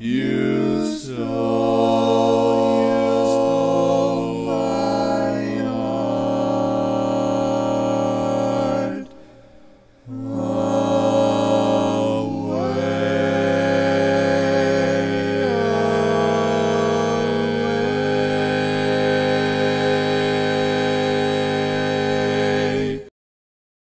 you.